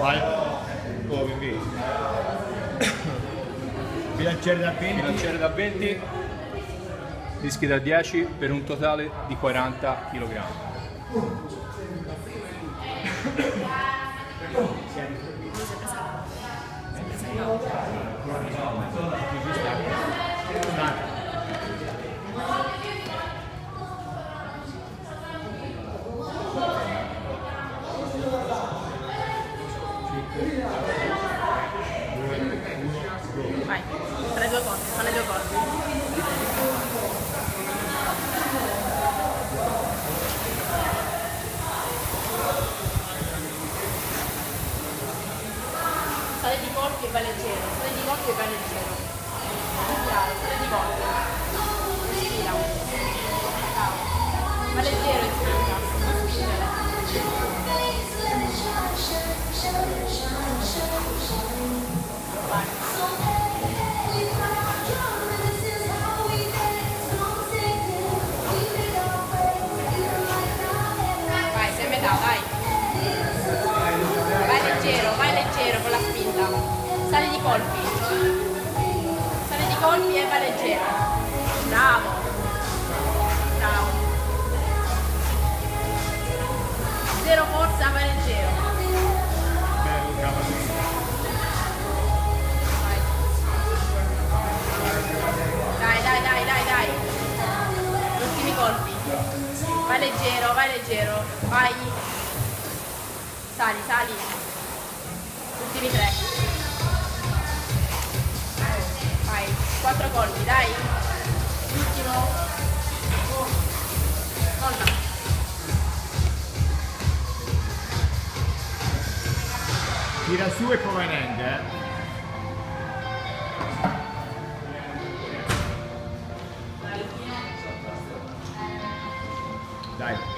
Vai. Come invece? Bilanciere da 20. bilanciere da 20, dischi da 10 per un totale di 40 kg. Vai, colpi. Sali di colpi e vai leggero. Bravo. Bravo. Zero forza, vai leggero. Bello. Vai. Dai, dai, dai, dai, dai. Ultimi colpi. Vai leggero, vai leggero. Vai. Sali, sali. Ultimi tre. Colpi, dai. L'ultimo. Nonna. Tira su e vai in eh. Dai.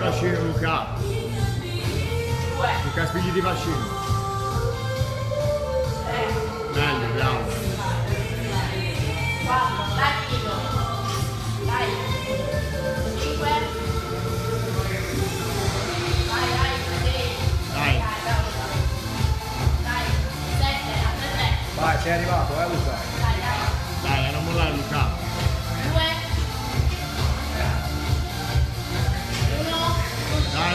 bacino, Luca. Luca, spingi di bacino. Bello, bravo. Dai, finito. Dai. Cinque. Vai, dai. Sei. Dai. Dai, bravo. Dai. Sette. Altre tre. Vai, sei arrivato, eh Luca? Dai, dai. Dai, a non mollare, Luca.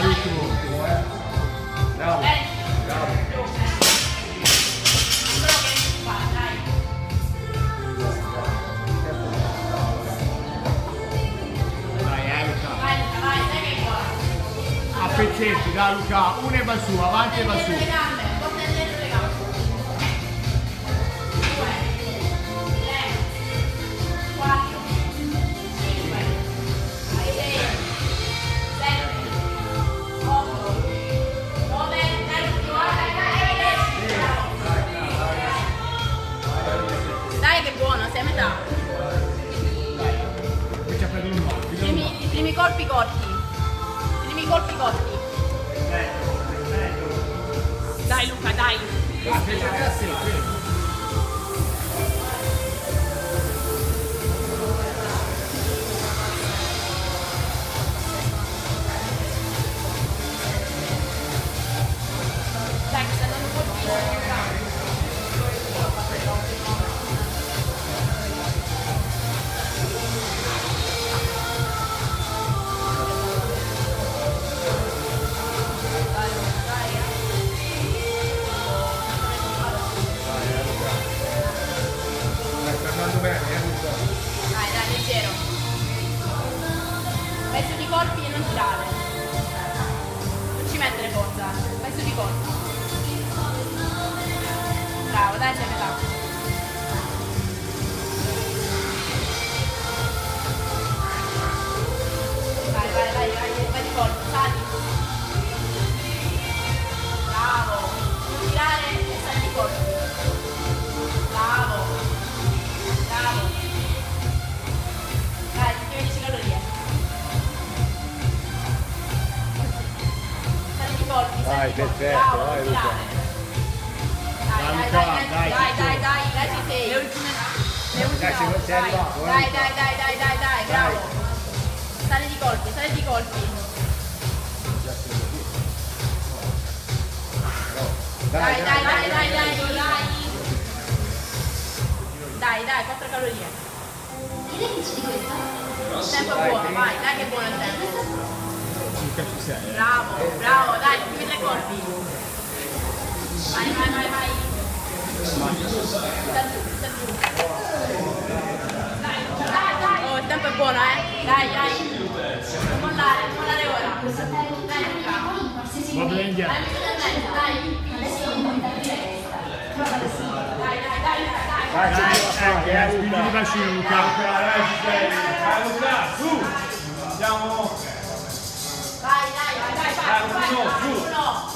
L'ultimo. Bravo, Eh. bravo. Fa, dai. Eh, Luca. A pezzetti, dai, Luca. Uno e va su, avanti e va su. Colpi corti. I primi colpi corti. Dai Luca, dai. Dai, Bravo, dai, sei a metà. Vai, vai, vai, vai, vai di colpo, sali. Bravo. Non tirare e sali di colpo. Bravo. Bravo. Dai, ti 15 calorie. Sali di colpi, sali Vai, di perfetto, Bravo, vai, non Luca. tirare. Le ultime Dai, dai. eh, Dai, dai, dai, dai, bravo. Sali di colpi, sali di colpi. Dai, dai, dai, dai, dai, dai. Dai, dai, 4 calorie. Tempo buono, vai, dai che buono il tempo. Eh. Bravo, bravo, dai, ultimi tre colpi. Vai, vai, vai, vai. Oh, il tempo è buono, eh. Dai, dai. Non mollare, non mollare ora. Dai, Luca. Va bene indietro. Dai, dai, dai. Dai, dai, dai, dai. Dai, ce ce la fai, Eh, eh, spingi di Luca. bacino Luca. Dai Luca, su! Andiamo! Vai, dai, vai, vai, vai, vai, Uno, vai, su. uno. Dai,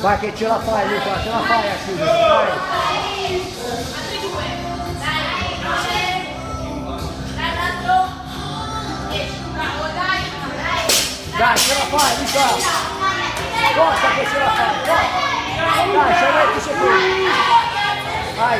Vai Ciccio. Sei, sette, Vai che ce la fai, Luca, ce la fai a chiudere. Dai. altri due, dai, dieci, dai, un altro, dieci, bravo, dai, dai, Dai, ce la fai, Luca. Forza che ce la fai. Dai, dai, c'è 20 secondi. Vai.